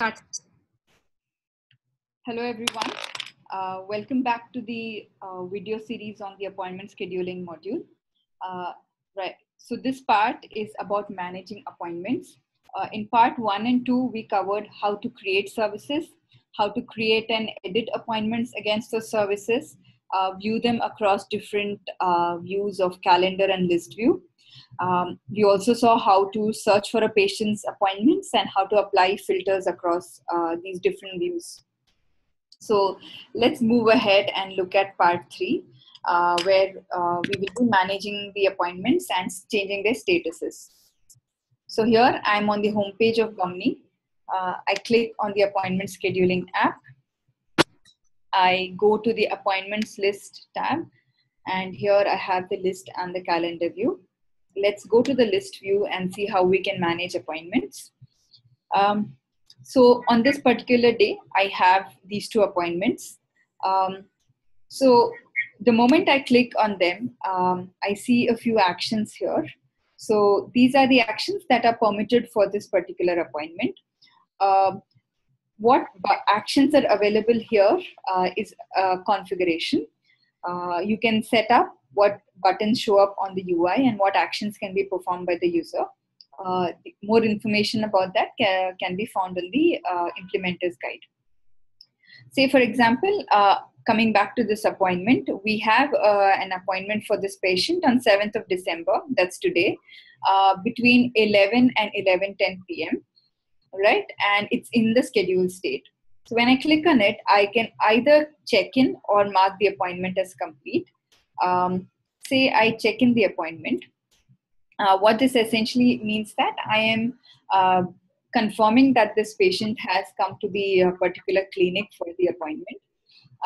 Start. Hello, everyone. Uh, welcome back to the uh, video series on the appointment scheduling module. Uh, right. So this part is about managing appointments. Uh, in part one and two, we covered how to create services, how to create and edit appointments against those services, uh, view them across different uh, views of calendar and list view, um, we also saw how to search for a patient's appointments and how to apply filters across uh, these different views. So let's move ahead and look at part three, uh, where uh, we will be managing the appointments and changing their statuses. So here I'm on the homepage of Bahmni. Uh, I click on the appointment scheduling app. I go to the appointments list tab and here I have the list and the calendar view let's go to the list view and see how we can manage appointments. Um, so on this particular day, I have these two appointments. Um, so the moment I click on them, um, I see a few actions here. So these are the actions that are permitted for this particular appointment. Uh, what actions are available here uh, is configuration. Uh, you can set up what buttons show up on the UI and what actions can be performed by the user. Uh, more information about that can, be found in the uh, implementer's guide. Say, for example, uh, coming back to this appointment, we have uh, an appointment for this patient on 7th of December, that's today, uh, between 11 and 11.10 p.m., right? And it's in the scheduled state. So when I click on it, I can either check in or mark the appointment as complete um, say I check in the appointment, uh, what this essentially means that I am uh, confirming that this patient has come to the uh, particular clinic for the appointment.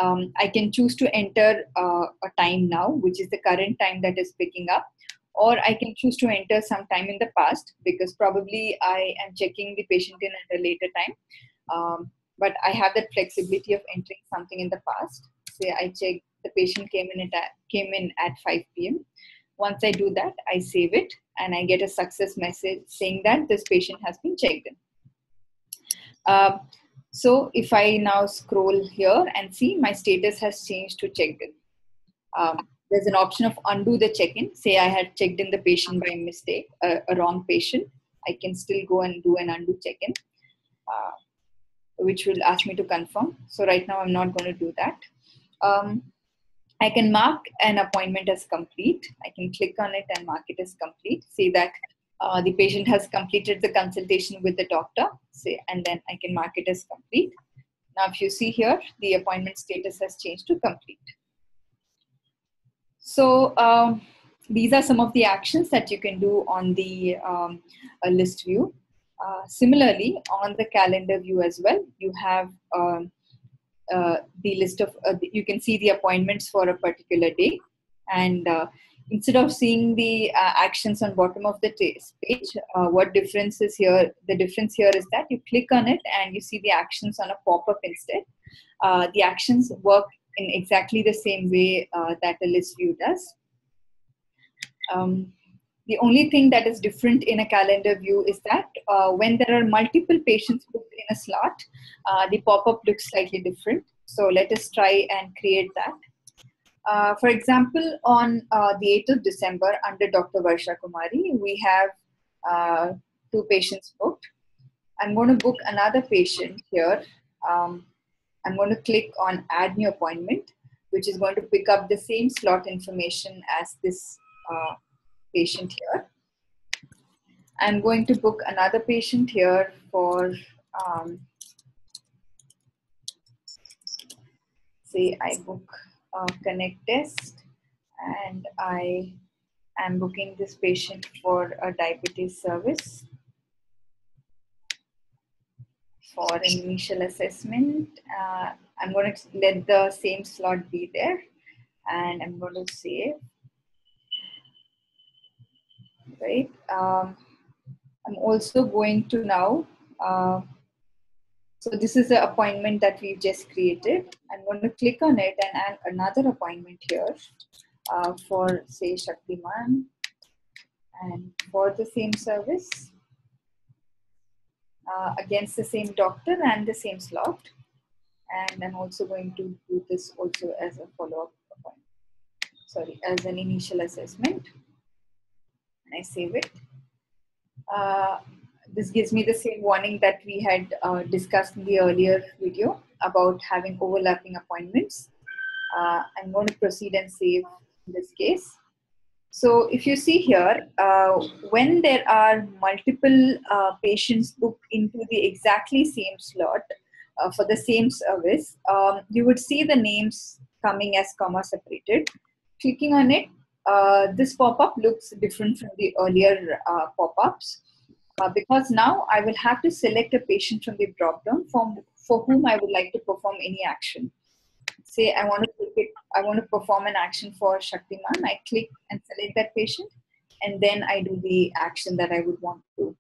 Um, I can choose to enter uh, a time now, which is the current time that is picking up, or I can choose to enter some time in the past because probably I am checking the patient in at a later time. Um, but I have that flexibility of entering something in the past. Say I check the patient came in at came in at 5 p.m. Once I do that, I save it and I get a success message saying that this patient has been checked in. Uh, so if I now scroll here and see my status has changed to checked in. Um, there's an option of undo the check-in. Say I had checked in the patient by mistake, a wrong patient. I can still go and do an undo check-in, uh, which will ask me to confirm. So right now I'm not going to do that. Um, I can mark an appointment as complete. I can click on it and mark it as complete. Say that uh, the patient has completed the consultation with the doctor. Say, and then I can mark it as complete. Now, if you see here, the appointment status has changed to complete. So um, these are some of the actions that you can do on the um, list view. Uh, similarly, on the calendar view as well, you have um, uh, the list of uh, you can see the appointments for a particular day. And uh, instead of seeing the uh, actions on bottom of the page uh, what difference is here the difference here is that you click on it and you see the actions on a pop-up instead. The actions work in exactly the same way that a list view does. Um, the only thing that is different in a calendar view is that uh, when there are multiple patients booked in a slot, uh, the pop-up looks slightly different. So let us try and create that. Uh, for example, on uh, the 8th of December under Dr. Varsha Kumari, we have uh, two patients booked. I'm going to book another patient here. Um, I'm going to click on add new appointment, which is going to pick up the same slot information as this uh, patient here. I'm going to book another patient here for, um, say I book a connect test and I am booking this patient for a diabetes service for an initial assessment. Uh, I'm going to let the same slot be there and I'm going to save right? Um, I'm also going to now, uh, so this is the appointment that we've just created. I'm going to click on it and add another appointment here uh, for say Shaktiman and for the same service. uh, against the same doctor and the same slot. And I'm also going to do this also as a follow-up appointment. Sorry, as an initial assessment. I save it. Uh, this gives me the same warning that we had uh, discussed in the earlier video about having overlapping appointments. Uh, I'm going to proceed and save in this case. So if you see here, uh, when there are multiple uh, patients booked into the exactly same slot uh, for the same service, um, you would see the names coming as comma separated. Clicking on it, uh, this pop-up looks different from the earlier uh, pop-ups uh, because now I will have to select a patient from the drop-down for, for whom I would like to perform any action say I want to it, I want to perform an action for Shaktiman, I click and select that patient, and then I do the action that I would want to.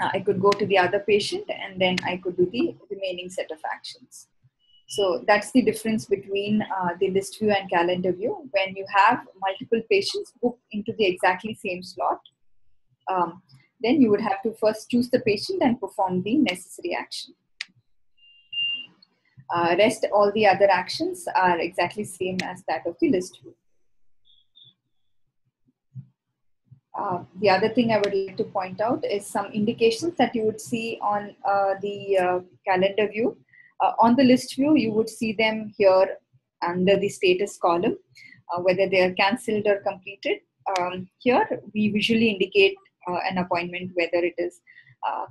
Uh, I could go to the other patient, and then I could do the remaining set of actions. So that's the difference between uh, the list view and calendar view. When you have multiple patients booked into the exactly same slot, um, then you would have to first choose the patient and perform the necessary action. Uh, rest all the other actions are exactly same as that of the list view. Uh, the other thing I would like to point out is some indications that you would see on uh, the uh, calendar view. Uh, on the list view, you would see them here under the status column, uh, whether they are cancelled or completed. Um, here, we visually indicate uh, an appointment, whether it is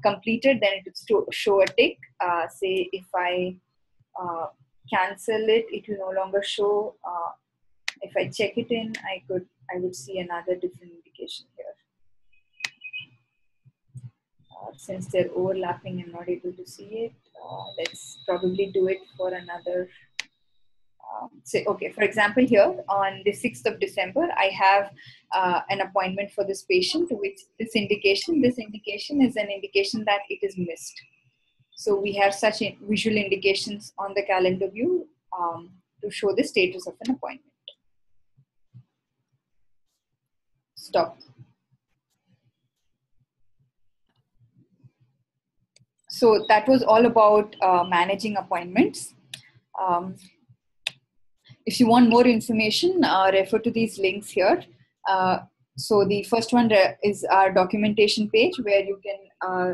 completed, then it would show a tick. say if I uh, cancel it, it will no longer show. Uh, if I check it in, I could I would see another different indication here. Uh, since they're overlapping, I'm not able to see it. Uh, let's probably do it for another. Um, say, okay, for example, here on the 6th of December, I have uh, an appointment for this patient, which this indication, this indication is an indication that it is missed. So we have such visual indications on the calendar view um, to show the status of an appointment. Stop. So that was all about uh, managing appointments. Um, if you want more information, uh, refer to these links here. Uh, so the first one is our documentation page where you can uh,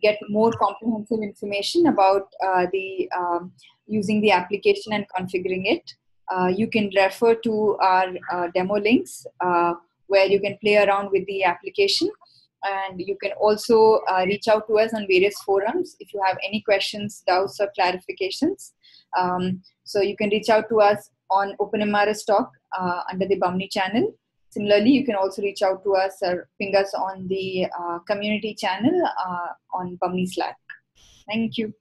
get more comprehensive information about uh, the um, using the application and configuring it. Uh, you can refer to our uh, demo links uh, where you can play around with the application and you can also uh, reach out to us on various forums if you have any questions, doubts, or clarifications. Um, so you can reach out to us on OpenMRS Talk uh, under the Bahmni channel Similarly, you can also reach out to us or ping us on the uh, community channel uh, on Bahmni Slack. Thank you.